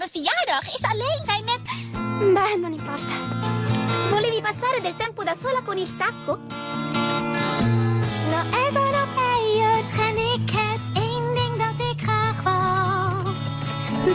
Bob verjaardag is alleen zijn met... Beh, non importa. Volevi passare del tempo da sola con il sacco? Nou, er zou dat bij je. En ik heb één ding dat ik graag wou. Die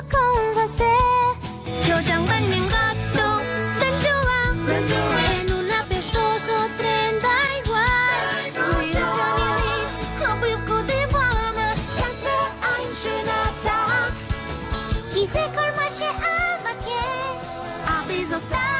뜨거운 것에 표정 받는 것도 난 좋아 내 눈앞에 igual 우리